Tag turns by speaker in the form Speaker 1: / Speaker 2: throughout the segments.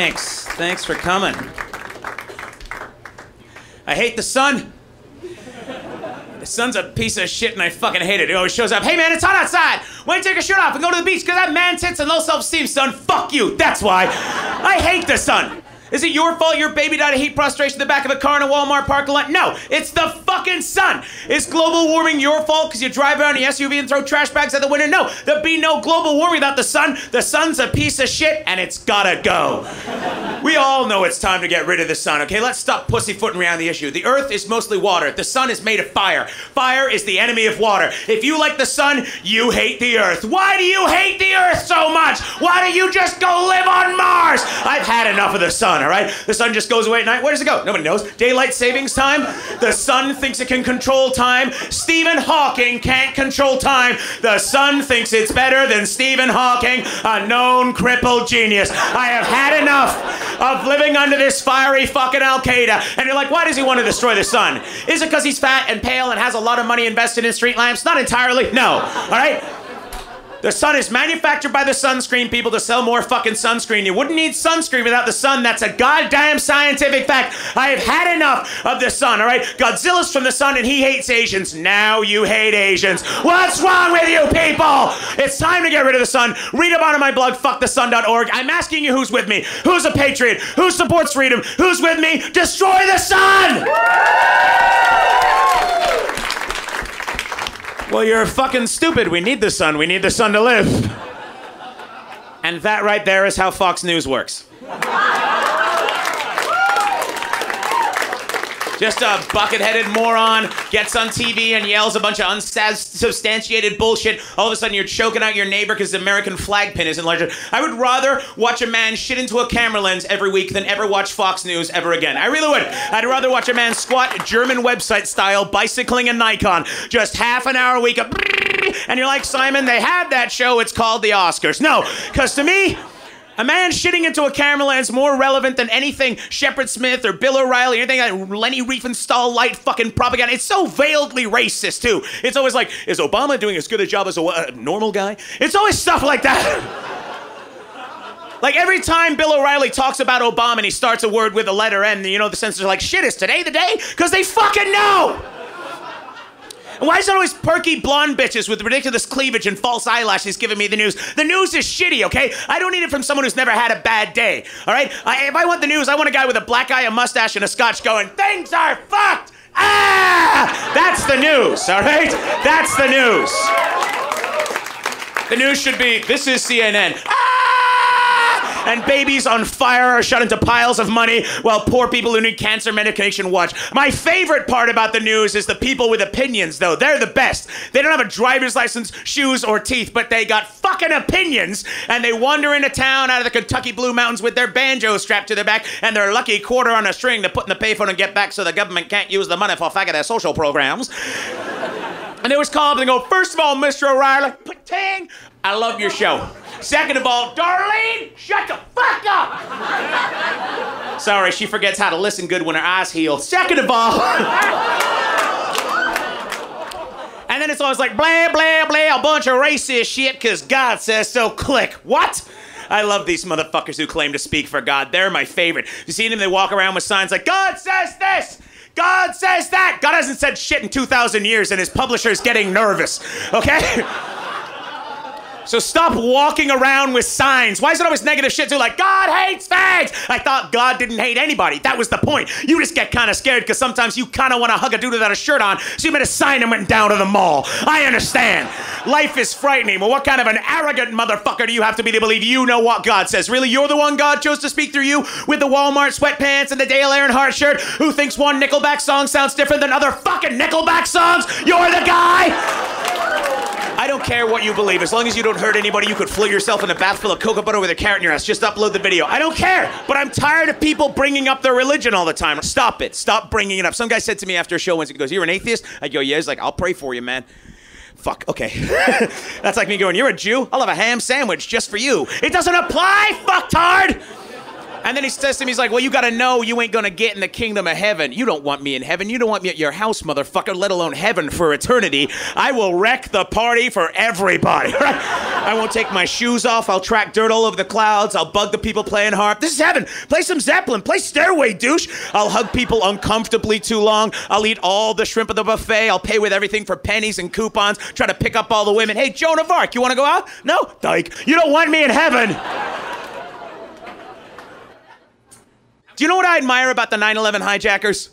Speaker 1: Thanks. Thanks for coming. I hate the sun. The sun's a piece of shit and I fucking hate it. It always shows up. Hey man, it's hot outside. Why don't you take your shirt off and go to the beach? Cause that man tits and low self-esteem, son. Fuck you. That's why. I hate the sun. Is it your fault your baby died of heat prostration in the back of a car in a Walmart parking lot? No, it's the fucking sun. Is global warming your fault because you drive around in an SUV and throw trash bags out the window? No, there'd be no global warming without the sun. The sun's a piece of shit and it's gotta go. We all know it's time to get rid of the sun, okay? Let's stop pussyfooting around the issue. The earth is mostly water. The sun is made of fire. Fire is the enemy of water. If you like the sun, you hate the earth. Why do you hate the earth so much? Why don't you just go live on Mars? I've had enough of the sun, all right? The sun just goes away at night. Where does it go? Nobody knows. Daylight savings time? The sun thinks it can control time. Stephen Hawking can't control time. The sun thinks it's better than Stephen Hawking, a known crippled genius. I have had enough of living under this fiery fucking Al Qaeda. And you're like, why does he want to destroy the sun? Is it because he's fat and pale and has a lot of money invested in street lamps? Not entirely. No. All right? The sun is manufactured by the sunscreen people to sell more fucking sunscreen. You wouldn't need sunscreen without the sun. That's a goddamn scientific fact. I have had enough of the sun, all right? Godzilla's from the sun and he hates Asians. Now you hate Asians. What's wrong with you people? It's time to get rid of the sun. Read about it on my blog, fuckthesun.org. I'm asking you who's with me. Who's a patriot? Who supports freedom? Who's with me? Destroy the sun! Well, you're fucking stupid. We need the sun. We need the sun to live. And that right there is how Fox News works. Just a bucket-headed moron gets on TV and yells a bunch of unsubstantiated bullshit. All of a sudden, you're choking out your neighbor because the American flag pin isn't larger. I would rather watch a man shit into a camera lens every week than ever watch Fox News ever again. I really would. I'd rather watch a man squat German website style bicycling a Nikon just half an hour a week. Of and you're like, Simon, they had that show. It's called the Oscars. No, because to me, a man shitting into a camera lens more relevant than anything Shepard Smith or Bill O'Reilly or anything like Leni Riefenstahl light fucking propaganda. It's so veiledly racist too. It's always like, is Obama doing as good a job as a, normal guy? It's always stuff like that. Like every time Bill O'Reilly talks about Obama and he starts a word with a letter N, you know the censors are like, shit, is today the day? Because they fucking know! And why is it always perky blonde bitches with ridiculous cleavage and false eyelashes giving me the news? The news is shitty, okay? I don't need it from someone who's never had a bad day, all right? I, if I want the news, I want a guy with a black eye, a mustache, and a scotch going, things are fucked! Ah! That's the news, all right? That's the news. The news should be, this is CNN. Ah! And babies on fire are shut into piles of money while poor people who need cancer medication watch. My favorite part about the news is the people with opinions, though. They're the best. They don't have a driver's license, shoes, or teeth, but they got fucking opinions, and they wander into town out of the Kentucky Blue Mountains with their banjo strapped to their back and their lucky quarter on a string to put in the payphone and get back so the government can't use the money for faggot their social programs. And they was called and they go, first of all, Mr. O'Reilly, ting, I love your show. Second of all, Darlene, shut the fuck up. Sorry, she forgets how to listen good when her eyes heal. Second of all, and then it's always like blah blah blah, a bunch of racist shit because God says so. Click. What? I love these motherfuckers who claim to speak for God. They're my favorite. You see them? They walk around with signs like God says this. God says that. God hasn't said shit in 2,000 years, and his publisher's getting nervous. Okay. So stop walking around with signs. Why is it always negative shit too? Like, God hates fags. I thought God didn't hate anybody. That was the point. You just get kind of scared because sometimes you kind of want to hug a dude without a shirt on. So you made a sign and went down to the mall. I understand. Life is frightening. Well, what kind of an arrogant motherfucker do you have to be to believe you know what God says? Really? You're the one God chose to speak through you with the Walmart sweatpants and the Dale Earnhardt shirt who thinks one Nickelback song sounds different than other fucking Nickelback songs? You're the guy? I don't care what you believe. As long as you don't hurt anybody, you could float yourself in a bath full of cocoa butter with a carrot in your ass. Just upload the video. I don't care. But I'm tired of people bringing up their religion all the time. Stop it. Stop bringing it up. Some guy said to me after a show once, he goes, You're an atheist? I go, Yeah. He's like, I'll pray for you, man. Fuck, okay. That's like me going, You're a Jew? I'll have a ham sandwich just for you. It doesn't apply, fucktard! And then he says to me, he's like, well, you gotta know you ain't gonna get in the kingdom of heaven. You don't want me in heaven. You don't want me at your house, motherfucker, let alone heaven for eternity. I will wreck the party for everybody? I won't take my shoes off. I'll track dirt all over the clouds. I'll bug the people playing harp. This is heaven. Play some Zeppelin. Play Stairway, douche. I'll hug people uncomfortably too long. I'll eat all the shrimp at the buffet. I'll pay with everything for pennies and coupons. Try to pick up all the women. Hey, Joan of Arc, you wanna go out? No? Dyke. You don't want me in heaven. Do you know what I admire about the 9 11 hijackers?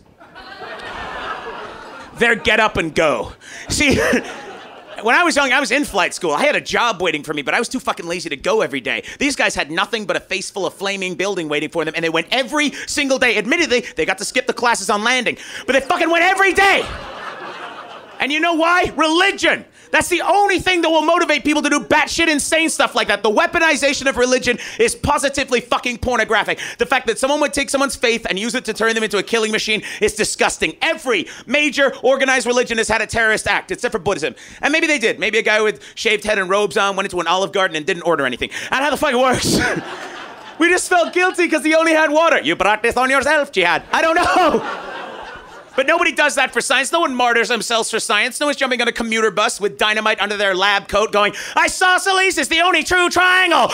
Speaker 1: Their get up and go. See, when I was young, I was in flight school. I had a job waiting for me, but I was too fucking lazy to go every day. These guys had nothing but a face full of flaming building waiting for them, and they went every single day. Admittedly, they got to skip the classes on landing, but they fucking went every day. And you know why? Religion. That's the only thing that will motivate people to do batshit insane stuff like that. The weaponization of religion is positively fucking pornographic. The fact that someone would take someone's faith and use it to turn them into a killing machine is disgusting. Every major organized religion has had a terrorist act, except for Buddhism. And maybe they did. Maybe a guy with shaved head and robes on went into an olive garden and didn't order anything. And how the fuck it works? we just felt guilty because he only had water. You brought this on yourself, Jihad. I don't know. But nobody does that for science. No one martyrs themselves for science. No one's jumping on a commuter bus with dynamite under their lab coat going, Isosceles is the only true triangle.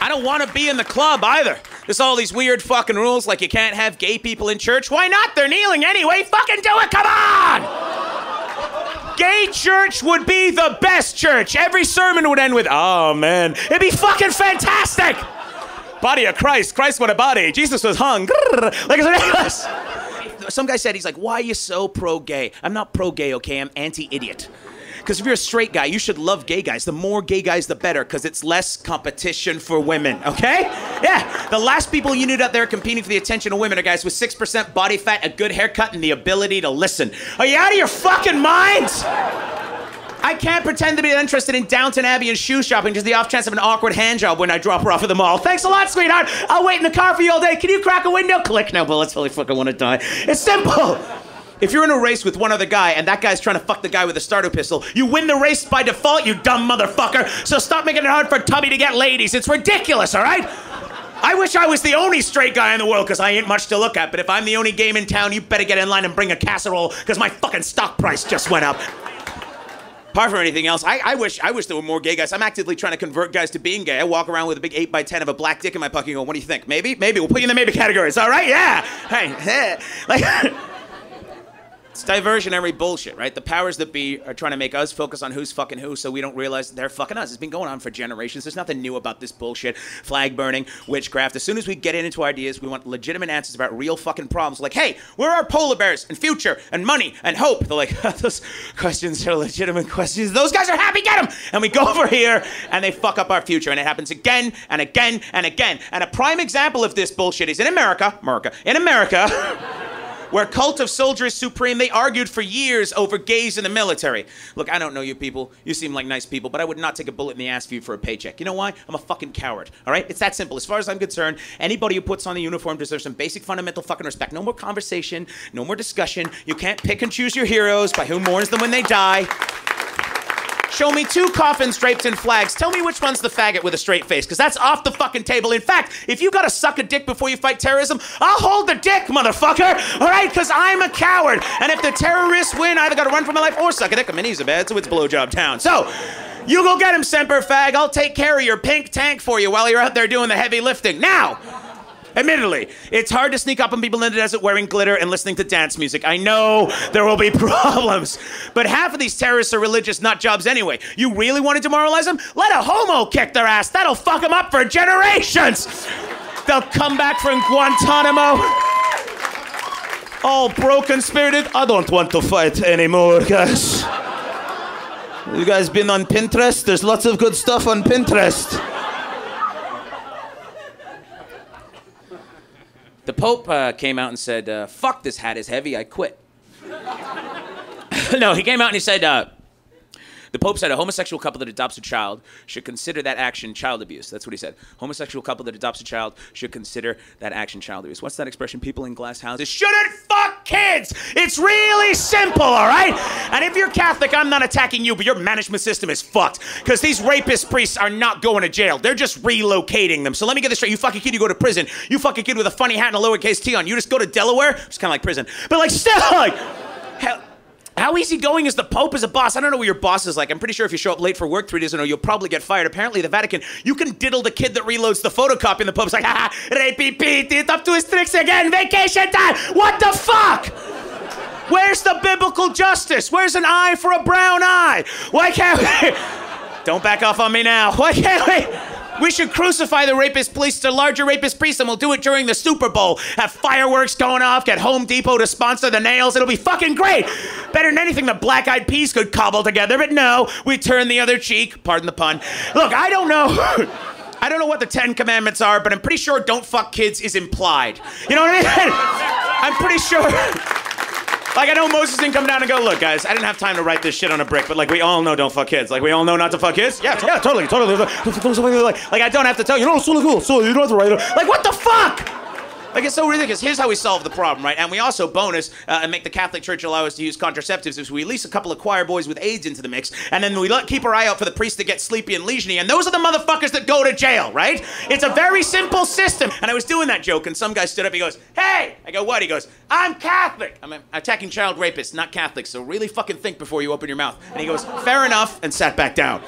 Speaker 1: I don't want to be in the club either. There's all these weird fucking rules like you can't have gay people in church. Why not? They're kneeling anyway. Fucking do it. Come on. Gay church would be the best church. Every sermon would end with, oh man. It'd be fucking fantastic. Body of Christ. Christ, what a body. Jesus was hung. Like ridiculous. Some guy said, he's like, why are you so pro gay? I'm not pro gay, okay? I'm anti idiot. Because if you're a straight guy, you should love gay guys. The more gay guys, the better, because it's less competition for women, okay? Yeah. The last people you need out there competing for the attention of women are guys with 6% body fat, a good haircut, and the ability to listen. Are you out of your fucking minds? I can't pretend to be interested in Downton Abbey and shoe shopping just the off chance of an awkward hand job when I drop her off at the mall. Thanks a lot, sweetheart. I'll wait in the car for you all day. Can you crack a window? Click. No bullets. Holy fuck, I want to die. It's simple. If you're in a race with one other guy and that guy's trying to fuck the guy with a starter pistol, you win the race by default, you dumb motherfucker. So stop making it hard for Tubby to get ladies. It's ridiculous, all right? I wish I was the only straight guy in the world because I ain't much to look at. But if I'm the only game in town, you better get in line and bring a casserole because my fucking stock price just went up. Apart from anything else, I, I wish I wish there were more gay guys. I'm actively trying to convert guys to being gay. I walk around with a big 8 by 10 of a black dick in my pocket go, what do you think? Maybe? Maybe. We'll put you in the maybe categories. All right? Yeah. Hey. like, It's diversionary bullshit, right? The powers that be are trying to make us focus on who's fucking who so we don't realize they're fucking us. It's been going on for generations. There's nothing new about this bullshit. Flag burning, witchcraft. As soon as we get into ideas, we want legitimate answers about real fucking problems. Like, hey, where are polar bears and future and money and hope? They're like, those questions are legitimate questions. Those guys are happy, get them! And we go over here and they fuck up our future. And it happens again and again and again. And a prime example of this bullshit is in America, America, in America. where cult of soldiers supreme, they argued for years over gays in the military. Look, I don't know you people. You seem like nice people, but I would not take a bullet in the ass for you for a paycheck. You know why? I'm a fucking coward. All right? It's that simple. As far as I'm concerned, anybody who puts on the uniform deserves some basic fundamental fucking respect. No more conversation, no more discussion. You can't pick and choose your heroes by who mourns them when they die. Show me two coffins draped in flags. Tell me which one's the faggot with a straight face, because that's off the fucking table. In fact, if you gotta suck a dick before you fight terrorism, I'll hold the dick, motherfucker. All right, because I'm a coward. And if the terrorists win, I either gotta run for my life or suck a dick. I mean, he's a bad, so it's blowjob town. So. You go get him, Semper Fag. I'll take care of your pink tank for you while you're out there doing the heavy lifting. Now, Admittedly, it's hard to sneak up on people in the desert wearing glitter and listening to dance music. I know there will be problems, but half of these terrorists are religious nut jobs anyway. You really want to demoralize them? Let a homo kick their ass. That'll fuck them up for generations. They'll come back from Guantanamo. All broken spirited. I don't want to fight anymore, guys. You guys been on Pinterest? There's lots of good stuff on Pinterest. The Pope uh, came out and said, uh, fuck, this hat is heavy, I quit. no, he came out and he said, uh, the Pope said a homosexual couple that adopts a child should consider that action child abuse. That's what he said. Homosexual couple that adopts a child should consider that action child abuse. What's that expression? People in glass houses shouldn't fuck kids. It's really simple, all right? And if you're Catholic, I'm not attacking you, but your management system is fucked. Because these rapist priests are not going to jail. They're just relocating them. So let me get this straight. You fucking kid, you go to prison. You fucking kid with a funny hat and a lowercase t on. You just go to Delaware. It's kind of like prison. But like, still, like, hell. How easy going is the Pope as a boss? I don't know what your boss is like. I'm pretty sure if you show up late for work three days in a row, you'll probably get fired. Apparently, the Vatican, you can diddle the kid that reloads the photocopy, and the Pope's like, ha ha, Pete, it's up to his tricks again, vacation time! What the fuck? Where's the biblical justice? Where's an eye for a brown eye? Why can't we? Don't back off on me now. Why can't we? We should crucify the rapist police to larger rapist priests, and we'll do it during the Super Bowl. Have fireworks going off, get Home Depot to sponsor the nails. It'll be fucking great. Better than anything the Black Eyed Peas could cobble together. But no, we turn the other cheek. Pardon the pun. Look, I don't know. I don't know what the Ten Commandments are, but I'm pretty sure don't fuck kids is implied. You know what I mean? I'm pretty sure. Like I know Moses didn't come down and go, look, guys, I didn't have time to write this shit on a brick, but like we all know don't fuck kids. Like we all know not to fuck kids. Yeah, yeah, totally, totally. Like, like I don't have to tell you. No, so cool. So you don't have to write it. Like what the fuck? Like it's so ridiculous. Here's how we solve the problem, right? And we also bonus uh, and make the Catholic Church allow us to use contraceptives if we release a couple of choir boys with AIDS into the mix, and then we let, keep our eye out for the priests that get sleepy and legiony, and those are the motherfuckers that go to jail, right? It's a very simple system. And I was doing that joke, and some guy stood up. He goes, "Hey!" I go, "What?" He goes, "I'm Catholic. I'm attacking child rapists, not Catholics. So really fucking think before you open your mouth." And he goes, "Fair enough," and sat back down.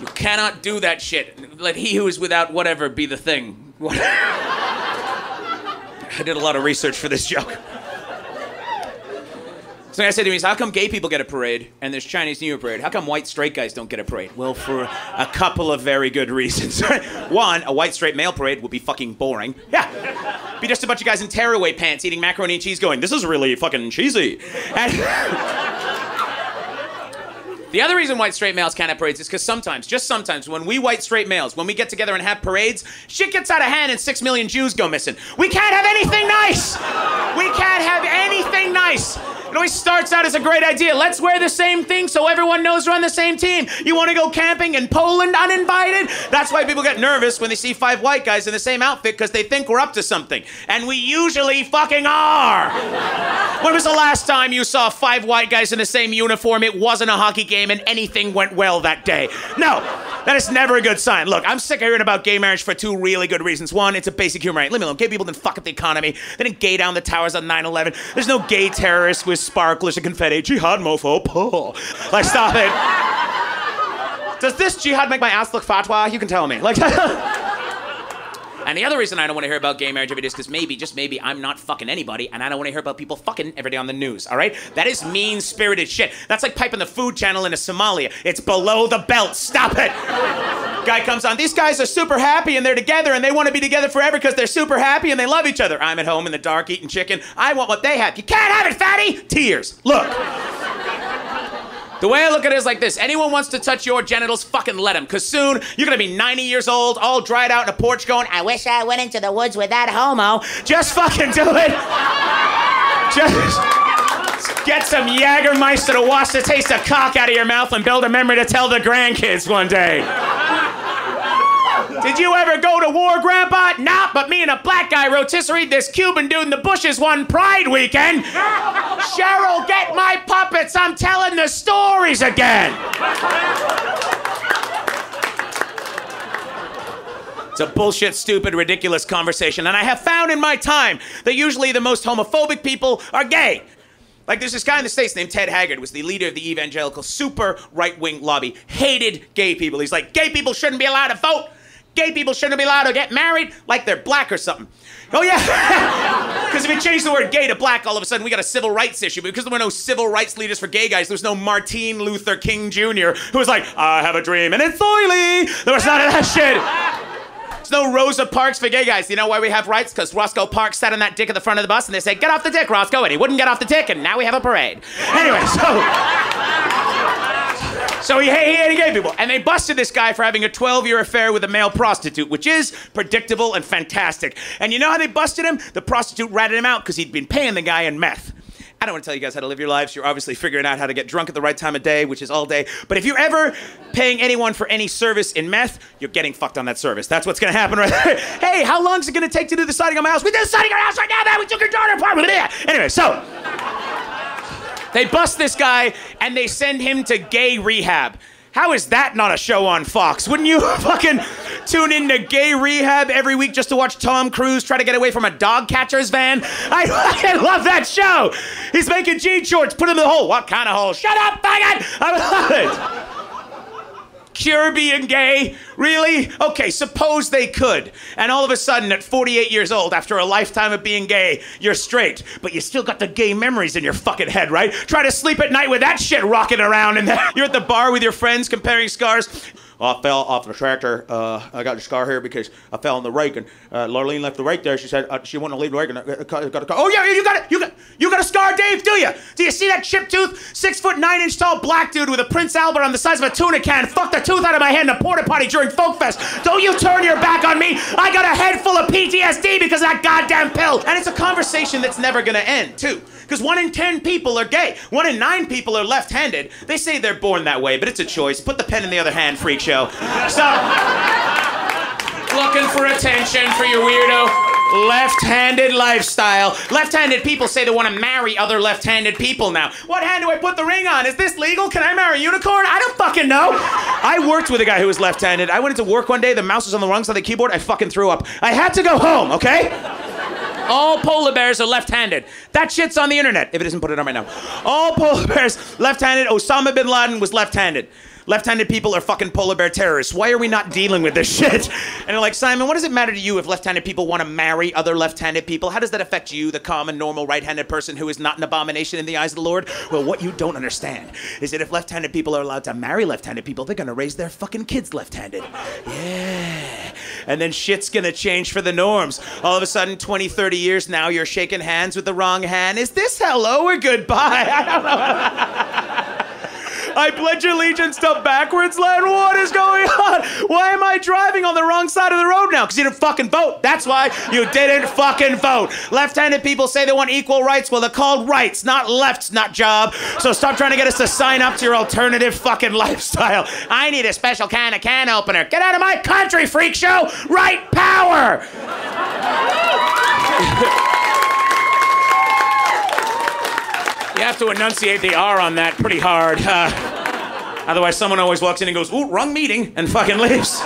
Speaker 1: You cannot do that shit. Let he who is without whatever be the thing. I did a lot of research for this joke. So I said to me, how come gay people get a parade and there's Chinese New Year parade? How come white straight guys don't get a parade? Well, for a couple of very good reasons. One, a white straight male parade would be fucking boring. Yeah. Be just a bunch of guys in tearaway pants eating macaroni and cheese going, this is really fucking cheesy. And the other reason white straight males can't have parades is because sometimes, just sometimes, when we white straight males, when we get together and have parades, shit gets out of hand and six million Jews go missing. We can't have anything nice! We can't have anything nice! It always starts out as a great idea. Let's wear the same thing so everyone knows we're on the same team. You want to go camping in Poland uninvited? That's why people get nervous when they see five white guys in the same outfit because they think we're up to something. And we usually fucking are. when was the last time you saw five white guys in the same uniform? It wasn't a hockey game and anything went well that day. No, that is never a good sign. Look, I'm sick of hearing about gay marriage for two really good reasons. One, it's a basic human right. Leave me alone. Gay people didn't fuck up the economy. They didn't gay down the towers on 9 11. There's no gay terrorists with sparklers and confetti. Jihad mofo. Puh. Like, stop it. Does this jihad make my ass look fatwa? You can tell me. Like, And the other reason I don't want to hear about gay marriage every day is because maybe, just maybe, I'm not fucking anybody, and I don't want to hear about people fucking every day on the news, all right? That is mean spirited shit. That's like piping the food channel into Somalia. It's below the belt. Stop it. Guy comes on. These guys are super happy and they're together and they want to be together forever because they're super happy and they love each other. I'm at home in the dark eating chicken. I want what they have. You can't have it, fatty! Tears. Look. The way I look at it is like this anyone wants to touch your genitals, fucking let them. Because soon you're going to be 90 years old, all dried out in a porch going, I wish I went into the woods with that homo. Just fucking do it. Just get some Jägermeister to wash the taste of cock out of your mouth and build a memory to tell the grandkids one day. Did you ever go to war, Grandpa? Nah, but me and a black guy rotisserie this Cuban dude in the bushes one Pride weekend. Cheryl, get my puppets. I'm telling the stories again. It's a bullshit, stupid, ridiculous conversation. And I have found in my time that usually the most homophobic people are gay. Like there's this guy in the States named Ted Haggard, was the leader of the evangelical super right-wing lobby, hated gay people. He's like, gay people shouldn't be allowed to vote. Gay people shouldn't be allowed to get married like they're black or something. Oh yeah, because if we change the word gay to black, all of a sudden we got a civil rights issue. Because there were no civil rights leaders for gay guys, there was no Martin Luther King Jr. who was like, I have a dream and it's oily. There was none of that shit. There's no Rosa Parks for gay guys. You know why we have rights? Because Roscoe Parks sat on that dick at the front of the bus and they said, Get off the dick, Roscoe. And he wouldn't get off the dick, and now we have a parade. Anyway, so. So he, he hated gay people. And they busted this guy for having a 12 year affair with a male prostitute, which is predictable and fantastic. And you know how they busted him? The prostitute ratted him out because he'd been paying the guy in meth. I don't want to tell you guys how to live your lives. You're obviously figuring out how to get drunk at the right time of day, which is all day. But if you're ever paying anyone for any service in meth, you're getting fucked on that service. That's what's going to happen right there. hey, how long is it going to take to do the siding on my house? We did the siding on our house right now, man. We took your daughter apart. Anyway, so. They bust this guy and they send him to gay rehab. How is that not a show on Fox? Wouldn't you fucking tune in to gay rehab every week just to watch Tom Cruise try to get away from a dog catcher's van? I fucking love that show. He's making jean shorts, put him in the hole. What kind of hole? Shut up, faggot! I love it cure being gay? Really? Okay, suppose they could. And all of a sudden, at 48 years old, after a lifetime of being gay, you're straight. But you still got the gay memories in your fucking head, right? Try to sleep at night with that shit rocking around, and you're at the bar with your friends comparing scars. I fell off the tractor. Uh, I got a scar here because I fell in the rake, and uh, Larlene left the rake there. She said uh, she wanted to leave the rake, and I got, a car. Oh yeah, you got it. You got you got a scar, Dave? Do you? Do you see that chip tooth, six foot nine inch tall black dude with a Prince Albert on the size of a tuna can? Fuck the tooth out of my head in a porta potty during Folk Fest. Don't you turn your back on. I got a head full of PTSD because of that goddamn pill. And it's a conversation that's never gonna end, too. Because one in ten people are gay. One in nine people are left handed. They say they're born that way, but it's a choice. Put the pen in the other hand, freak show. So, looking for attention for your weirdo left-handed lifestyle. Left-handed people say they want to marry other left-handed people now. What hand do I put the ring on? Is this legal? Can I marry a unicorn? I don't fucking know. I worked with a guy who was left-handed. I went into work one day, the mouse was on the wrong side of the keyboard, I fucking threw up. I had to go home, okay? All polar bears are left-handed. That shit's on the internet. If it isn't, put it on right now. All polar bears left-handed. Osama bin Laden was left-handed left-handed people are fucking polar bear terrorists. Why are we not dealing with this shit? And they're like, Simon, what does it matter to you if left-handed people want to marry other left-handed people? How does that affect you, the common, normal, right-handed person who is not an abomination in the eyes of the Lord? Well, what you don't understand is that if left-handed people are allowed to marry left-handed people, they're gonna raise their fucking kids left-handed. Yeah. And then shit's gonna change for the norms. All of a sudden, 20, 30 years now, you're shaking hands with the wrong hand. Is this hello or goodbye? I don't know. I pledge allegiance to backwards land. What is going on? Why am I driving on the wrong side of the road now? Because you didn't fucking vote. That's why you didn't fucking vote. Left-handed people say they want equal rights. Well, they're called rights, not lefts, not job. So stop trying to get us to sign up to your alternative fucking lifestyle. I need a special kind of can opener. Get out of my country, freak show. Right power. You have to enunciate the R on that pretty hard. Uh, otherwise, someone always walks in and goes, ooh, wrong meeting, and fucking leaves.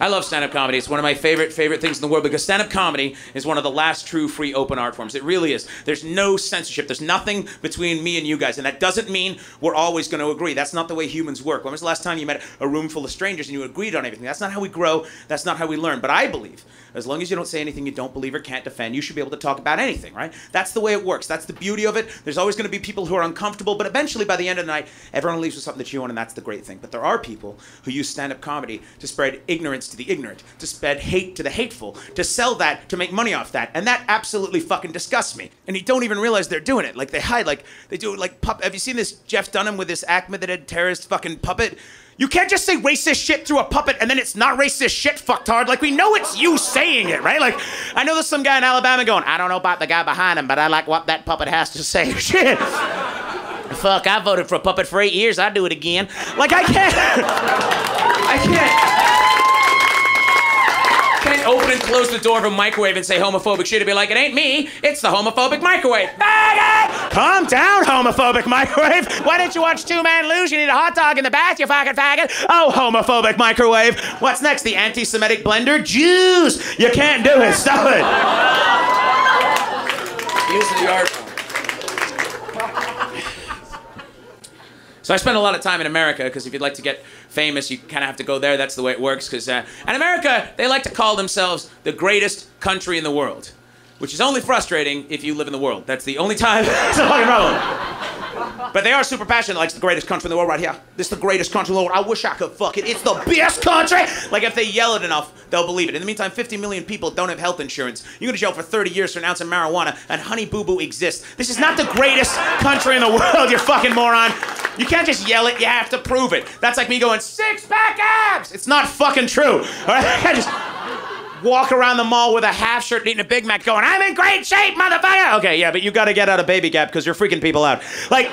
Speaker 1: I love stand-up comedy. It's one of my favorite favorite things in the world because stand-up comedy is one of the last true free open art forms. It really is. There's no censorship. There's nothing between me and you guys, and that doesn't mean we're always going to agree. That's not the way humans work. When was the last time you met a room full of strangers and you agreed on everything? That's not how we grow. That's not how we learn. But I believe as long as you don't say anything you don't believe or can't defend, you should be able to talk about anything, right? That's the way it works. That's the beauty of it. There's always going to be people who are uncomfortable, but eventually by the end of the night, everyone leaves with something that you want, and that's the great thing. But there are people who use stand-up comedy to spread ignorance to the ignorant, to spread hate to the hateful, to sell that, to make money off that, and that absolutely fucking disgusts me. And you don't even realize they're doing it. Like they hide, like they do it like pup. Have you seen this Jeff Dunham with this Achmed the Dead terrorist fucking puppet? You can't just say racist shit through a puppet and then it's not racist shit, fucktard. Like, we know it's you saying it, right? Like, I know there's some guy in Alabama going, I don't know about the guy behind him, but I like what that puppet has to say. Shit. Fuck, I voted for a puppet for eight years. I'd do it again. Like, I can't. I can't open and close the door of a microwave and say homophobic shit. It'd be like, it ain't me, it's the homophobic microwave. Faggot! Calm down, homophobic microwave. Why don't you watch Two Man Lose? You need a hot dog in the bath, you fucking faggot. Oh, homophobic microwave. What's next? The anti Semitic blender? Jews! You can't do it. Stop it. Use the art. So I spent a lot of time in America because if you'd like to get famous, you kind of have to go there. That's the way it works. Because uh, in America, they like to call themselves the greatest country in the world, which is only frustrating if you live in the world. That's the only time it's a fucking problem. But they are super passionate, like it's the greatest country in the world right here. This is the greatest country in the world. I wish I could fuck it. It's the best country. Like if they yell it enough, they'll believe it. In the meantime, 50 million people don't have health insurance. You go to jail for 30 years for announcing marijuana, and Honey Boo Boo exists. This is not the greatest country in the world, you fucking moron. You can't just yell it, you have to prove it. That's like me going, six pack abs! It's not fucking true. All right? I just walk around the mall with a half shirt eating a Big Mac going, I'm in great shape, motherfucker! Okay, yeah, but you gotta get out of Baby Gap because you're freaking people out. Like,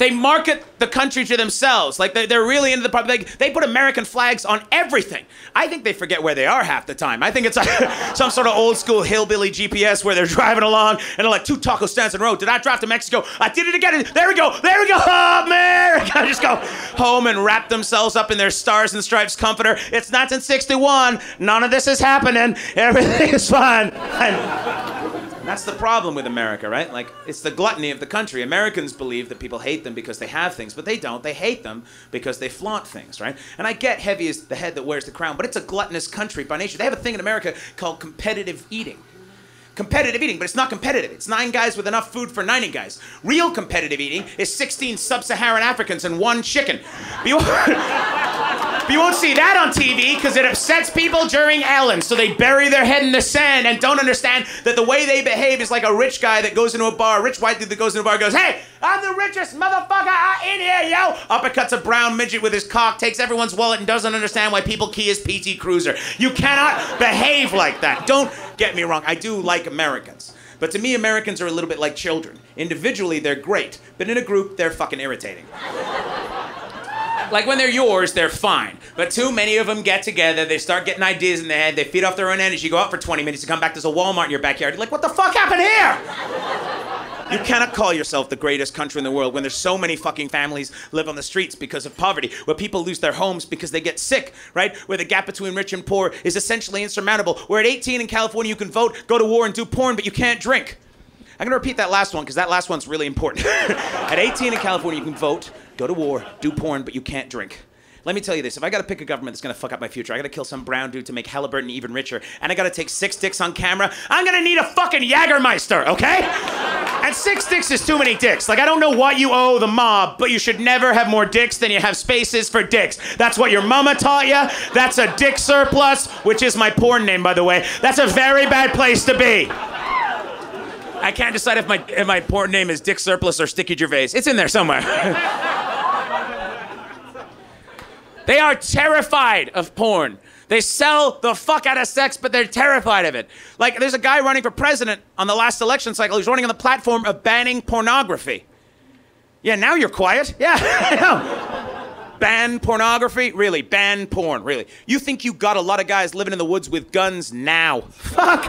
Speaker 1: They market the country to themselves. Like they're, they're really into the. Like, they put American flags on everything. I think they forget where they are half the time. I think it's like some sort of old school hillbilly GPS where they're driving along and they're like two taco stands in a row. Did I drive to Mexico? I did it again. There we go. There we go. Oh, America. Just go home and wrap themselves up in their stars and stripes comforter. It's 1961. None of this is happening. Everything is fine. And that's the problem with America, right? Like, it's the gluttony of the country. Americans believe that people hate them because they have things, but they don't. They hate them because they flaunt things, right? And I get heavy is the head that wears the crown, but it's a gluttonous country by nature. They have a thing in America called competitive eating competitive eating, but it's not competitive. It's nine guys with enough food for 90 guys. Real competitive eating is 16 sub Saharan Africans and one chicken. But you, but you won't see that on TV because it upsets people during Ellen. So they bury their head in the sand and don't understand that the way they behave is like a rich guy that goes into a bar, a rich white dude that goes into a bar goes, Hey, I'm the richest motherfucker in here, yo! Uppercuts a brown midget with his cock, takes everyone's wallet, and doesn't understand why people key his PT Cruiser. You cannot behave like that. Don't get me wrong, I do like Americans. But to me, Americans are a little bit like children. Individually, they're great, but in a group, they're fucking irritating. like when they're yours, they're fine. But too many of them get together, they start getting ideas in their head, they feed off their own energy, you go out for 20 minutes, to come back, there's a Walmart in your backyard. You're like, what the fuck happened here? You cannot call yourself the greatest country in the world when there's so many fucking families live on the streets because of poverty, where people lose their homes because they get sick, right? Where the gap between rich and poor is essentially insurmountable. Where at 18 in California you can vote, go to war, and do porn, but you can't drink. I'm gonna repeat that last one because that last one's really important. at 18 in California you can vote, go to war, do porn, but you can't drink. Let me tell you this: if I got to pick a government that's gonna fuck up my future, I gotta kill some brown dude to make Halliburton even richer, and I gotta take six dicks on camera. I'm gonna need a fucking Jagermeister, okay? and six dicks is too many dicks. Like I don't know what you owe the mob, but you should never have more dicks than you have spaces for dicks. That's what your mama taught you. That's a dick surplus, which is my porn name, by the way. That's a very bad place to be. I can't decide if my if my porn name is Dick Surplus or Sticky Gervais. It's in there somewhere. They are terrified of porn. They sell the fuck out of sex, but they're terrified of it. Like, there's a guy running for president on the last election cycle. He's running on the platform of banning pornography. Yeah, now you're quiet. Yeah, I know. Ban pornography? Really, ban porn, really. You think you got a lot of guys living in the woods with guns now? Fuck.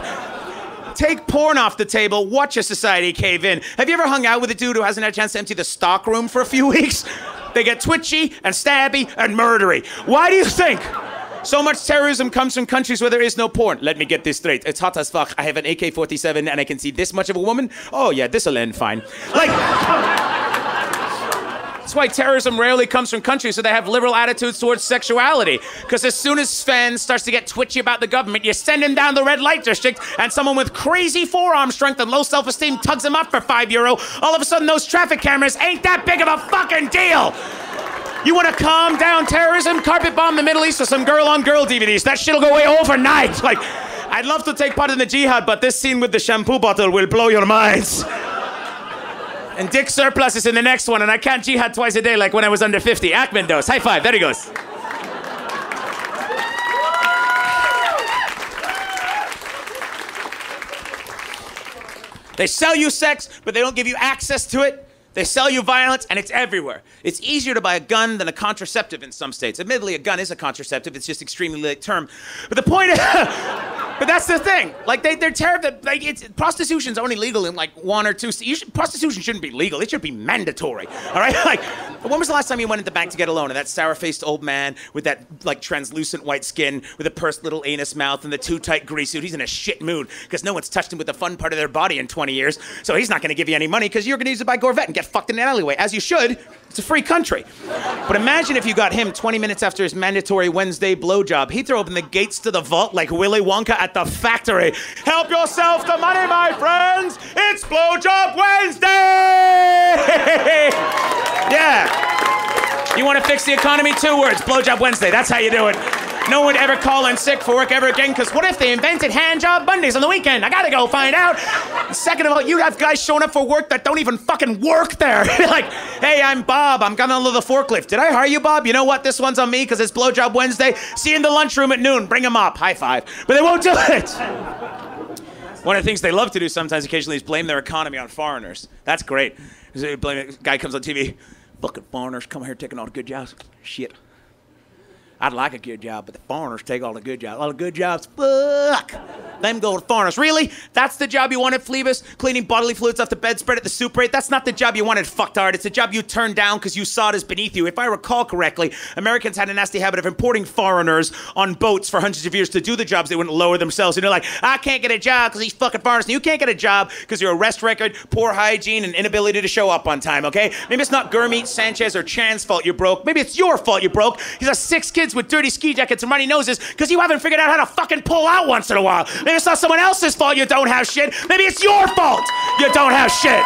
Speaker 1: Take porn off the table, watch a society cave in. Have you ever hung out with a dude who hasn't had a chance to empty the stock room for a few weeks? They get twitchy and stabby and murdery. Why do you think? So much terrorism comes from countries where there is no porn. Let me get this straight. It's hot as fuck. I have an AK 47 and I can see this much of a woman. Oh, yeah, this'll end fine. Like. That's why terrorism rarely comes from countries they have liberal attitudes towards sexuality. Because as soon as Sven starts to get twitchy about the government, you send him down the red light district, and someone with crazy forearm strength and low self esteem tugs him up for five euro. All of a sudden, those traffic cameras ain't that big of a fucking deal. You want to calm down terrorism? Carpet bomb the Middle East with some girl on girl DVDs. That shit'll go away overnight. Like, I'd love to take part in the jihad, but this scene with the shampoo bottle will blow your minds. And Dick Surplus is in the next one, and I can't jihad twice a day like when I was under 50. Ackman dose. High five. There he goes. They sell you sex, but they don't give you access to it. They sell you violence, and it's everywhere. It's easier to buy a gun than a contraceptive in some states. Admittedly, a gun is a contraceptive. It's just extremely late term. But the point is, but that's the thing. Like they, they're terrified. Like it's prostitution's only legal in like one or two. Should, prostitution shouldn't be legal. It should be mandatory. All right. Like, when was the last time you went into the bank to get a loan? And that sour-faced old man with that like translucent white skin, with a pursed little anus mouth and the too tight grease suit. He's in a shit mood because no one's touched him with the fun part of their body in 20 years. So he's not going to give you any money because you're going to use it by Corvette and get fucked in an alleyway, as you should. It's a free country. But imagine if you got him 20 minutes after his mandatory Wednesday blowjob. He'd throw open the gates to the vault like Willy Wonka at the factory. Help yourself to money, my friends! It's Blowjob Wednesday! yeah. You want to fix the economy? Two words Blowjob Wednesday. That's how you do it. No one ever call in sick for work ever again, because what if they invented hand job Mondays on the weekend? I gotta go find out. Second of all, you have guys showing up for work that don't even fucking work there. like, hey, I'm Bob. I'm gonna load the forklift. Did I hire you, Bob? You know what? This one's on me because it's blowjob Wednesday. See you in the lunchroom at noon. Bring him up. High five. But they won't do it. One of the things they love to do sometimes, occasionally, is blame their economy on foreigners. That's great. Blame, guy comes on TV. Fucking foreigners come here taking all the good jobs. Shit. I'd like a good job, but the foreigners take all the good jobs. All the good jobs, fuck. Them go to foreigners. Really? That's the job you wanted, Phlebas? Cleaning bodily fluids off the bedspread at the Super 8? That's not the job you wanted, fucktard. It's a job you turned down because you saw it as beneath you. If I recall correctly, Americans had a nasty habit of importing foreigners on boats for hundreds of years to do the jobs they wouldn't lower themselves. And they're like, I can't get a job because these fucking foreigners. And you can't get a job because your arrest record, poor hygiene, and inability to show up on time, okay? Maybe it's not Gurmeet, Sanchez, or Chan's fault you broke. Maybe it's your fault you broke. He's a six six kids with dirty ski jackets and runny noses because you haven't figured out how to fucking pull out once in a while. Maybe it's not someone else's fault you don't have shit. Maybe it's your fault you don't have shit.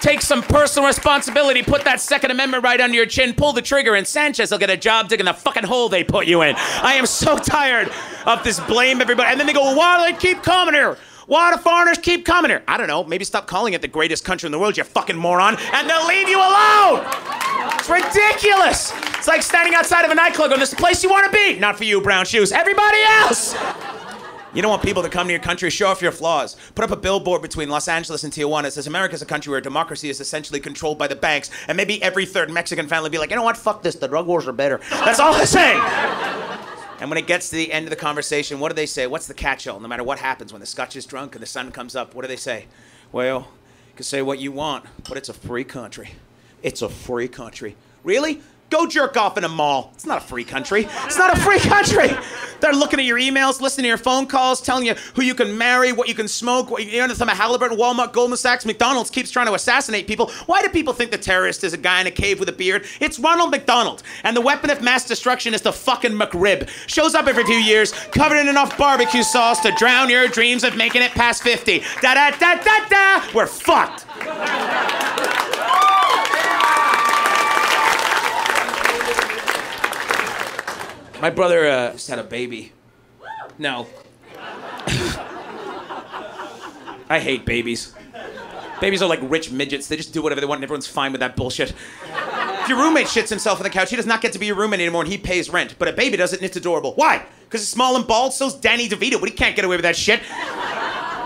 Speaker 1: Take some personal responsibility, put that Second Amendment right under your chin, pull the trigger, and Sanchez will get a job digging the fucking hole they put you in. I am so tired of this blame everybody. And then they go, why do they keep coming here? Why do foreigners keep coming here? I don't know. Maybe stop calling it the greatest country in the world, you fucking moron, and they'll leave you alone. It's ridiculous. It's like standing outside of a nightclub going, this is the place you want to be. Not for you, brown shoes. Everybody else. You don't want people to come to your country, show off your flaws. Put up a billboard between Los Angeles and Tijuana that says America's a country where democracy is essentially controlled by the banks, and maybe every third Mexican family be like, you know what, fuck this, the drug wars are better. That's all I'm saying. And when it gets to the end of the conversation, what do they say? What's the catch-all? No matter what happens, when the scotch is drunk and the sun comes up, what do they say? Well, you can say what you want, but it's a free country. It's a free country. Really? Go jerk off in a mall. It's not a free country. It's not a free country. They're looking at your emails, listening to your phone calls, telling you who you can marry, what you can smoke, what you, know, some Halliburton, Walmart, Goldman Sachs, McDonald's keeps trying to assassinate people. Why do people think the terrorist is a guy in a cave with a beard? It's Ronald McDonald. And the weapon of mass destruction is the fucking McRib. Shows up every few years, covered in enough barbecue sauce to drown your dreams of making it past 50. Da da da da da! We're fucked. My brother uh, just had a baby. No. I hate babies. Babies are like rich midgets. They just do whatever they want and everyone's fine with that bullshit. If your roommate shits himself on the couch, he does not get to be your roommate anymore and he pays rent. But a baby does it and it's adorable. Why? Because it's small and bald, so's Danny DeVito, but he can't get away with that shit.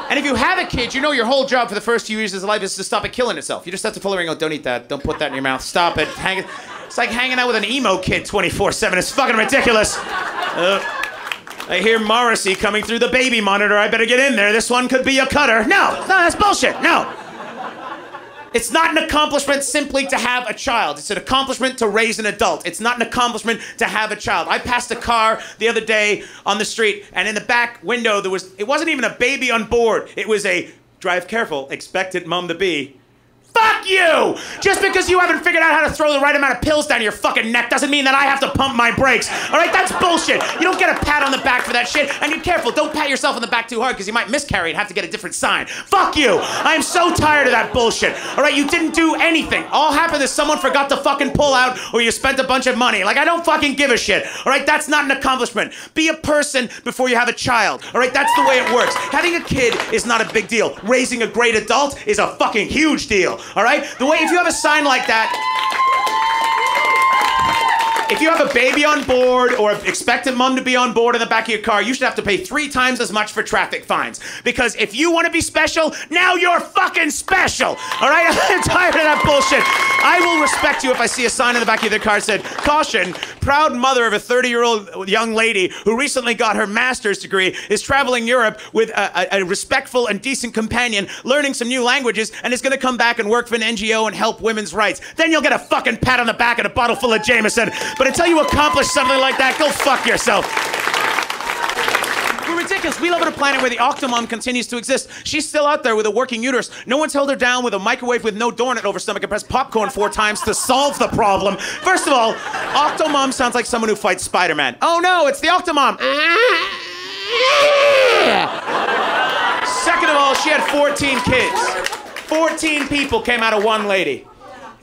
Speaker 1: And if you have a kid, you know your whole job for the first few years of his life is to stop it killing itself. You just have to pull her and go, don't eat that. Don't put that in your mouth. Stop it. Hang it. It's like hanging out with an emo kid 24-7. It's fucking ridiculous. Uh, I hear Morrissey coming through the baby monitor. I better get in there. This one could be a cutter. No, no, that's bullshit. No. It's not an accomplishment simply to have a child. It's an accomplishment to raise an adult. It's not an accomplishment to have a child. I passed a car the other day on the street, and in the back window there was it wasn't even a baby on board. It was a drive careful, expectant mom to be. Fuck you! Just because you haven't figured out how to throw the right amount of pills down your fucking neck doesn't mean that I have to pump my brakes. All right, that's bullshit. You don't get a pat on the back for that shit. And you're careful. Don't pat yourself on the back too hard because you might miscarry and have to get a different sign. Fuck you! I am so tired of that bullshit. All right, you didn't do anything. All happened is someone forgot to fucking pull out or you spent a bunch of money. Like I don't fucking give a shit. All right, that's not an accomplishment. Be a person before you have a child. All right, that's the way it works. Having a kid is not a big deal. Raising a great adult is a fucking huge deal. All right? The way if you have a sign like that, if you have a baby on board or expect a mom to be on board in the back of your car, you should have to pay three times as much for traffic fines. Because if you want to be special, now you're fucking special. All right? I'm tired of that bullshit. I will respect you if I see a sign in the back of your car that said, caution, proud mother of a 30 year old young lady who recently got her master's degree is traveling Europe with a, a, a respectful and decent companion, learning some new languages, and is going to come back and work for an NGO and help women's rights. Then you'll get a fucking pat on the back and a bottle full of Jameson. But until you accomplish something like that, go fuck yourself. We're ridiculous. We live on a planet where the Octomom continues to exist. She's still out there with a working uterus. No one's held her down with a microwave with no door it over stomach and pressed popcorn four times to solve the problem. First of all, Octomom sounds like someone who fights Spider-Man. Oh no, it's the Octomom. Second of all, she had 14 kids. 14 people came out of one lady.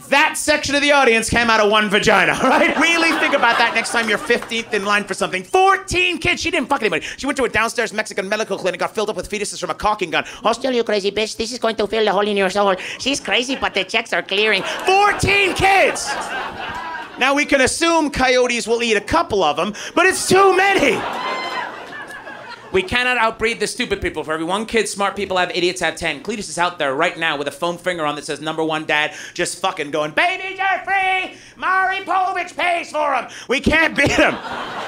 Speaker 1: That section of the audience came out of one vagina, right? Really think about that next time you're 15th in line for something. 14 kids. She didn't fuck anybody. She went to a downstairs Mexican medical clinic, got filled up with fetuses from a caulking gun.
Speaker 2: Hostel, you crazy bitch. This is going to fill the hole in your soul. She's crazy, but the checks are clearing.
Speaker 1: 14 kids! Now we can assume coyotes will eat a couple of them, but it's too many. We cannot outbreed the stupid people. For every one kid, smart people have, idiots have 10. Cletus is out there right now with a foam finger on that says number one dad, just fucking going, babies are free! Maury Povich pays for them! We can't beat him!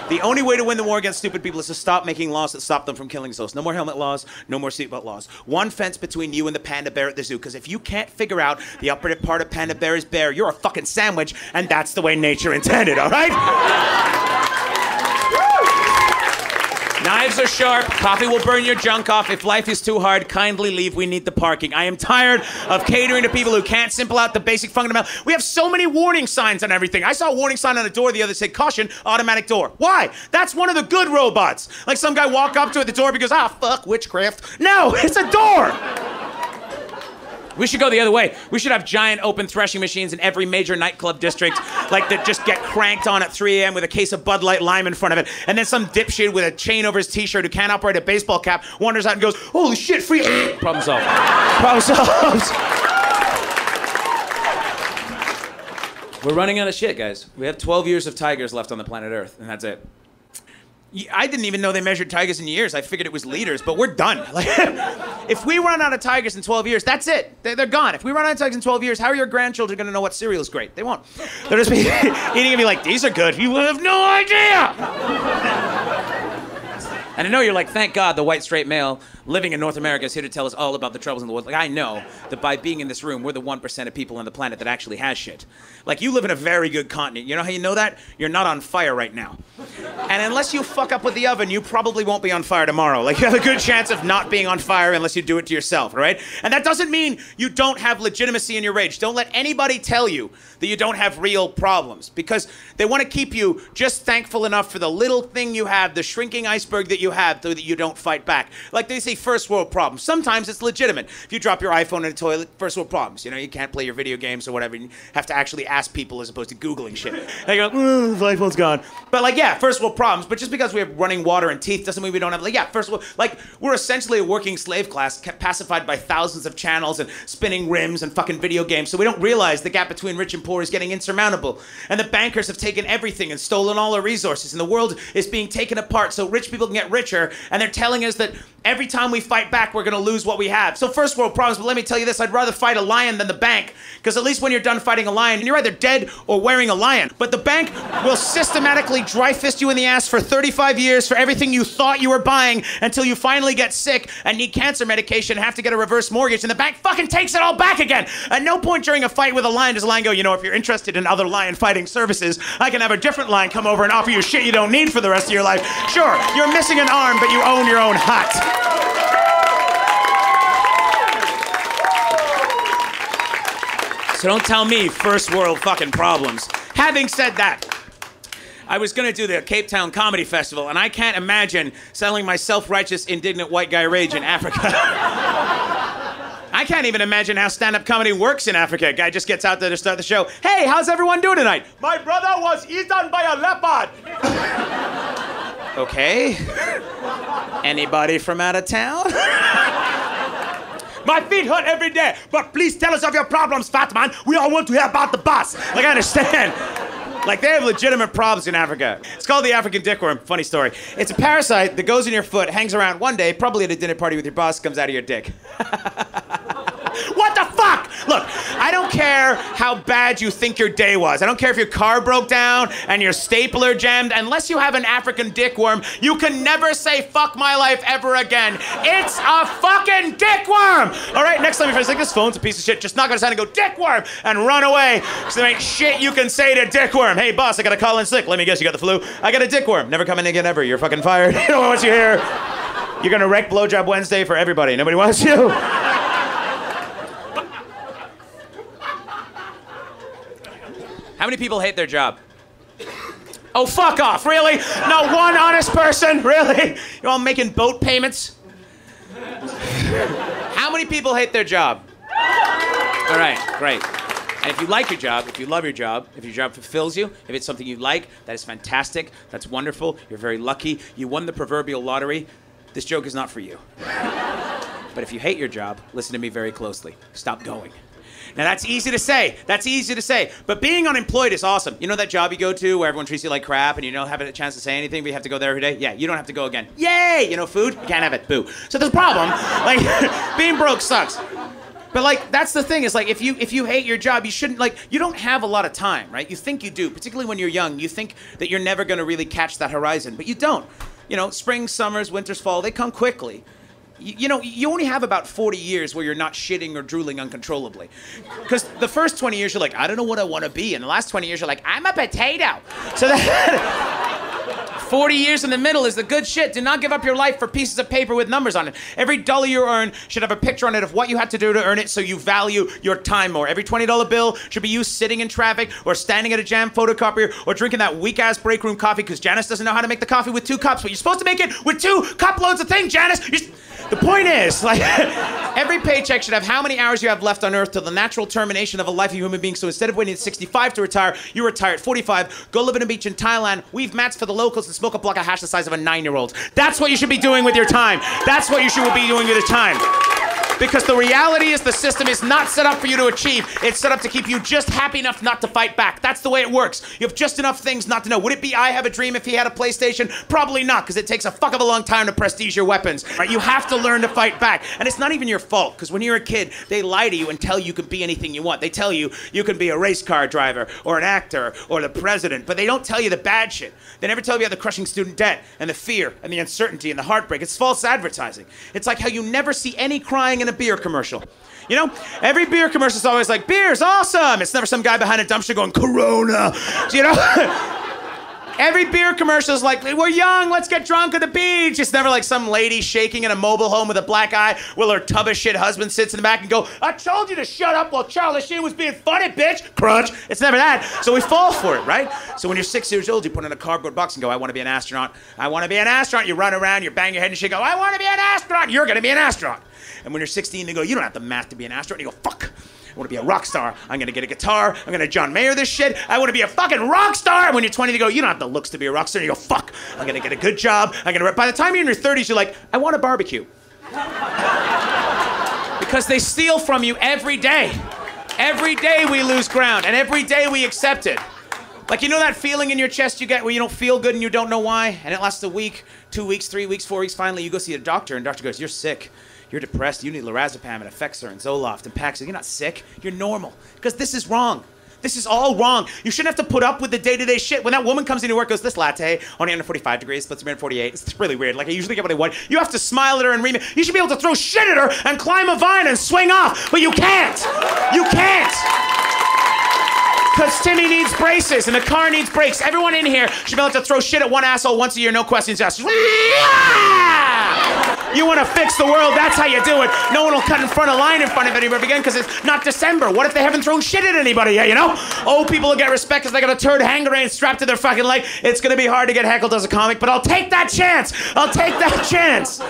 Speaker 1: the only way to win the war against stupid people is to stop making laws that stop them from killing themselves. No more helmet laws, no more seatbelt laws. One fence between you and the panda bear at the zoo, because if you can't figure out the upper part of panda bear is bear, you're a fucking sandwich, and that's the way nature intended, all right? Knives are sharp. Coffee will burn your junk off. If life is too hard, kindly leave. We need the parking. I am tired of catering to people who can't simple out the basic fundamental. We have so many warning signs on everything. I saw a warning sign on a door the other said caution, automatic door. Why? That's one of the good robots. Like some guy walk up to it, the door because ah fuck witchcraft. No, it's a door. We should go the other way. We should have giant open threshing machines in every major nightclub district, like that just get cranked on at 3 a.m. with a case of Bud Light Lime in front of it. And then some dipshit with a chain over his t shirt who can't operate a baseball cap wanders out and goes, Holy shit, free. Problem solved. Problem solved. We're running out of shit, guys. We have 12 years of tigers left on the planet Earth, and that's it. I didn't even know they measured tigers in years. I figured it was liters, but we're done. Like, if we run out of tigers in 12 years, that's it. They're, they're gone. If we run out of tigers in 12 years, how are your grandchildren going to know what cereal is great? They won't. They'll just be eating and be like, these are good. You have no idea. And I know you're like, thank God the white straight male living in North America is here to tell us all about the troubles in the world. Like, I know that by being in this room, we're the 1% of people on the planet that actually has shit. Like, you live in a very good continent. You know how you know that? You're not on fire right now. And unless you fuck up with the oven, you probably won't be on fire tomorrow. Like, you have a good chance of not being on fire unless you do it to yourself, right? And that doesn't mean you don't have legitimacy in your rage. Don't let anybody tell you that you don't have real problems because they want to keep you just thankful enough for the little thing you have, the shrinking iceberg that you have, so that you don't fight back. Like they say, first world problems. Sometimes it's legitimate. If you drop your iPhone in a toilet, first world problems. You know, you can't play your video games or whatever. You have to actually ask people as opposed to Googling shit. You go, mm, the iPhone's gone. But like, yeah, first world problems. But just because we have running water and teeth doesn't mean we don't have, like, yeah, first world, like, we're essentially a working slave class kept pacified by thousands of channels and spinning rims and fucking video games. So we don't realize the gap between rich and poor is getting insurmountable. And the bankers have taken everything and stolen all our resources. And the world is being taken apart so rich people can get richer. And they're telling us that every time we fight back, we're going to lose what we have. So first world problems. But let me tell you this: I'd rather fight a lion than the bank, because at least when you're done fighting a lion, you're either dead or wearing a lion. But the bank will systematically dry fist you in the ass for 35 years for everything you thought you were buying until you finally get sick and need cancer medication have to get a reverse mortgage, and the bank fucking takes it all back again. At no point during a fight with a lion does a lion go, you know, if you're interested in other lion fighting services, I can have a different lion come over and offer you shit you don't need for the rest of your life. Sure, you're missing an arm, but you own your own hut. So don't tell me first world fucking problems. Having said that, I was gonna do the Cape Town Comedy Festival, and I can't imagine selling my self-righteous, indignant white guy rage in Africa. I can't even imagine how stand-up comedy works in Africa. A guy just gets out there to start the show. Hey, how's everyone doing tonight? My brother was eaten by a leopard. Okay. Anybody from out of town? My feet hurt every day, but please tell us of your problems, fat man. We all want to hear about the bus. Like, I understand. Like, they have legitimate problems in Africa. It's called the African dickworm. Funny story. It's a parasite that goes in your foot, hangs around one day, probably at a dinner party with your boss, comes out of your dick. What the fuck? Look, I don't care how bad you think your day was. I don't care if your car broke down and your stapler jammed. Unless you have an African dickworm, you can never say fuck my life ever again. It's a fucking dickworm! All right, next time if I think this phone's a piece of shit, just knock on his hand and go, dickworm! And run away. Because there ain't shit you can say to dickworm. Hey, boss, I got a call in sick. Let me guess, you got the flu? I got a dickworm. Never come in again ever. You're fucking fired. no one wants you here. You're gonna wreck Blowjob Wednesday for everybody. Nobody wants you. How many people hate their job? Oh, fuck off, really? Not one honest person? Really? You're all making boat payments? How many people hate their job? All right, great. And if you like your job, if you love your job, if your job fulfills you, if it's something you like, that is fantastic. That's wonderful. You're very lucky. You won the proverbial lottery. This joke is not for you. But if you hate your job, listen to me very closely. Stop going. Now that's easy to say. That's easy to say. But being unemployed is awesome. You know that job you go to where everyone treats you like crap and you don't have a chance to say anything, but you have to go there every day? Yeah, you don't have to go again. Yay! You know, food? You can't have it. Boo. So there's a problem. Like, being broke sucks. But like that's the thing is like if you if you hate your job, you shouldn't like you don't have a lot of time, right? You think you do, particularly when you're young. You think that you're never going to really catch that horizon, but you don't. You know, spring, summers, winters, fall, they come quickly. You, know, you only have about 40 years where you're not shitting or drooling uncontrollably. Because the first 20 years, you're like, I don't know what I want to be. And the last 20 years, you're like, I'm a potato. So that. 40 years in the middle is the good shit. Do not give up your life for pieces of paper with numbers on it. Every dollar you earn should have a picture on it of what you had to do to earn it so you value your time more. Every $20 bill should be used sitting in traffic or standing at a jam photocopier or drinking that weak ass break room coffee because Janice doesn't know how to make the coffee with two cups, but you're supposed to make it with two cup loads of things, Janice. You're... The point is, like, every paycheck should have how many hours you have left on earth till the natural termination of a life of human being. So instead of waiting at 65 to retire, you retire at 45, go live in a beach in Thailand, weave mats for the locals, and smoke a block of hash the size of a nine year old. That's what you should be doing with your time. That's what you should be doing with your time. Because the reality is the system is not set up for you to achieve. It's set up to keep you just happy enough not to fight back. That's the way it works. You have just enough things not to know. Would it be I have a dream if he had a PlayStation? Probably not, because it takes a fuck of a long time to prestige your weapons. Right? You have to learn to fight back. And it's not even your fault, because when you're a kid, they lie to you and tell you you can be anything you want. They tell you you can be a race car driver or an actor or the president, but they don't tell you the bad shit. They never tell you about the crushing student debt and the fear and the uncertainty and the heartbreak. It's false advertising. It's like how you never see any crying in a beer commercial. You know, every beer commercial is always like, beer's awesome. It's never some guy behind a dumpster going, Corona. You know? Every beer commercial is like, we're young, let's get drunk at the beach. It's never like some lady shaking in a mobile home with a black eye while her tub of shit husband sits in the back and go, I told you to shut up while Charlie Sheen was being funny, bitch. Crunch. It's never that. So we fall for it, right? So when you're six years old, you put in a cardboard box and go, I want to be an astronaut. I want to be an astronaut. You run around, you bang your head and shit, go, I want to be an astronaut. You're going to be an astronaut. And when you're 16, they go, you don't have the math to be an astronaut. And you go, fuck. I want to be a rock star. I'm going to get a guitar. I'm going to John Mayer this shit. I want to be a fucking rock star. When you're 20, they go, you don't have the looks to be a rock star. You go, fuck. I'm going to get a good job. I'm going to. By the time you're in your 30s, you're like, I want a barbecue. because they steal from you every day. Every day we lose ground, and every day we accept it. Like, you know that feeling in your chest you get where you don't feel good and you don't know why? And it lasts a week, two weeks, three weeks, four weeks. Finally, you go see a doctor, and doctor goes, You're sick. You're depressed. You need lorazepam and Effexor and Zoloft and Paxil. You're not sick. You're normal. Because this is wrong. This is all wrong. You shouldn't have to put up with the day-to-day shit. When that woman comes into work, goes, "This latte only 145 degrees, splits 48." It's really weird. Like I usually get what I want. You have to smile at her and read me. You should be able to throw shit at her and climb a vine and swing off, but you can't. You can't. Because Timmy needs braces and the car needs brakes. Everyone in here should be able to throw shit at one asshole once a year, no questions asked. You want to fix the world, that's how you do it. No one will cut in front of line in front of anybody again because it's not December. What if they haven't thrown shit at anybody yet, you know? Old people will get respect because they got a turd and strapped to their fucking leg. It's going to be hard to get heckled as a comic, but I'll take that chance. I'll take that chance.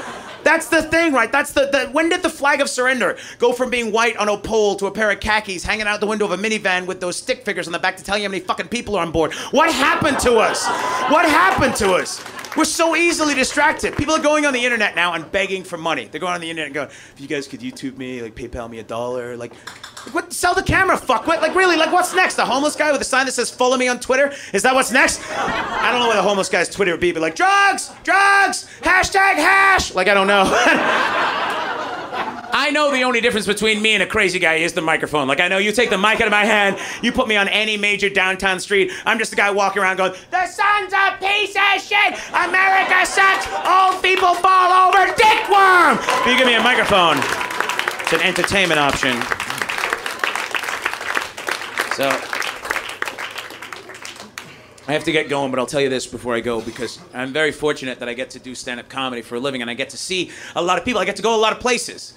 Speaker 1: That's the thing, right? That's the, the when did the flag of surrender go from being white on a pole to a pair of khakis hanging out the window of a minivan with those stick figures on the back to tell you how many fucking people are on board? What happened to us? What happened to us? We're so easily distracted. People are going on the internet now and begging for money. They're going on the internet and going, if you guys could YouTube me, like PayPal me a dollar, like what sell the camera, fuck what? Like really, like what's next? A homeless guy with a sign that says follow me on Twitter? Is that what's next? I don't know what a homeless guy's Twitter would be, but like drugs, drugs, hashtag hash. Like I don't know. I know the only difference between me and a crazy guy is the microphone. Like I know you take the mic out of my hand, you put me on any major downtown street. I'm just a guy walking around going, "The sun's a piece of shit. America sucks. Old people fall over. Dickworm." If you give me a microphone, it's an entertainment option. So I have to get going, but I'll tell you this before I go because I'm very fortunate that I get to do stand-up comedy for a living, and I get to see a lot of people. I get to go a lot of places,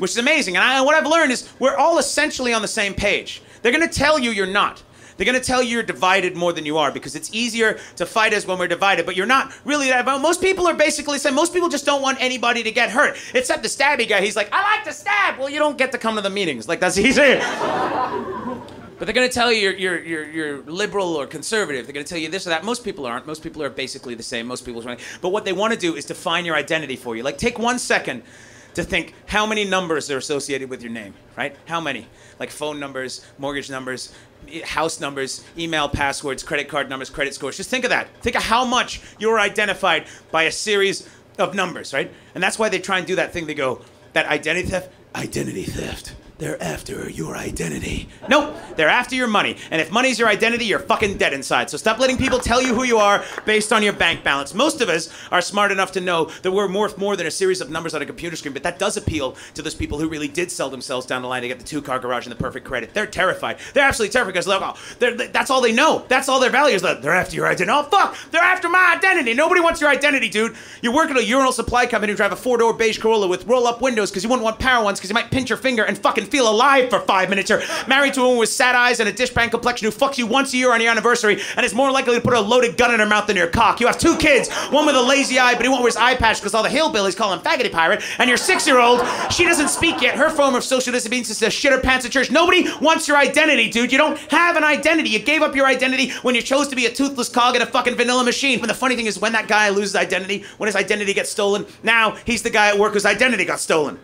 Speaker 1: which is amazing. And I, what I've learned is we're all essentially on the same page. They're going to tell you you're not. They're going to tell you you're divided more than you are because it's easier to fight us when we're divided, but you're not really that. Most people are basically saying most people just don't want anybody to get hurt, except the stabby guy. He's like, I like to stab. Well, you don't get to come to the meetings. Like that's easy. But they're going to tell you you're, you're, you're, you're, liberal or conservative. They're going to tell you this or that. Most people aren't. Most people are basically the same. Most people are. But what they want to do is define your identity for you. Like, take one second to think how many numbers are associated with your name, right? How many? Like phone numbers, mortgage numbers, house numbers, email passwords, credit card numbers, credit scores. Just think of that. Think of how much you're identified by a series of numbers, right? And that's why they try and do that thing. They go, that identity theft, identity theft. They're after your identity. Nope, they're after your money. And if money's your identity, you're fucking dead inside. So stop letting people tell you who you are based on your bank balance. Most of us are smart enough to know that we're more, more than a series of numbers on a computer screen, but that does appeal to those people who really did sell themselves down the line to get the two car garage and the perfect credit. They're terrified. They're absolutely terrified because look, oh, that's all they know. That's all their value is. They're after your identity. Oh, fuck, they're after my identity. Nobody wants your identity, dude. You work at a urinal supply company and drive a four door beige Corolla with roll up windows because you wouldn't want power ones because you might pinch your finger and fucking feel alive for five minutes. You're married to a woman with sad eyes and a dishpan complexion who fucks you once a year on your anniversary and is more likely to put a loaded gun in her mouth than your cock. You have two kids, one with a lazy eye, but he won't wear his eye patch because all the hillbillies call him faggoty pirate. And your six year old, she doesn't speak yet. Her form of social disobedience is to shit her pants at church. Nobody wants your identity, dude. You don't have an identity. You gave up your identity when you chose to be a toothless cog in a fucking vanilla machine. But the funny thing is, when that guy loses identity, when his identity gets stolen, now he's the guy at work whose identity got stolen.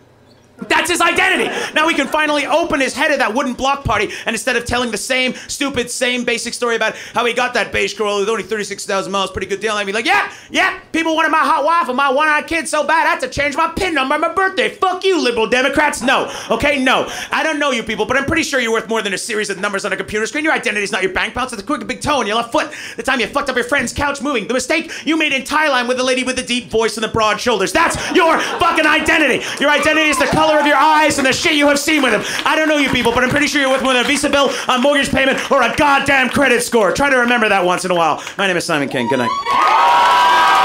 Speaker 1: That's his identity. Now he can finally open his head at that wooden block party, and instead of telling the same stupid, same basic story about how he got that beige Corolla with only 36,000 miles, pretty good deal, I'd be like, yeah, yeah, people wanted my hot wife and my one-eyed kid so bad I had to change my pin number on my birthday. Fuck you, liberal Democrats. No, okay, no. I don't know you people, but I'm pretty sure you're worth more than a series of numbers on a computer screen. Your identity's not your bank balance. It's a quick big toe on your left foot. The time you fucked up your friend's couch moving. The mistake you made in Thailand with the lady with the deep voice and the broad shoulders. That's your fucking identity. Your identity is the color of your eyes and the shit you have seen with him. I don't know you people, but I'm pretty sure you're worth more than a Visa bill, a mortgage payment, or a goddamn credit score. Try to remember that once in a while. My name is Simon King. Good night.